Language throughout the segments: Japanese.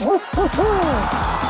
ほっほっほ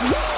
Yeah.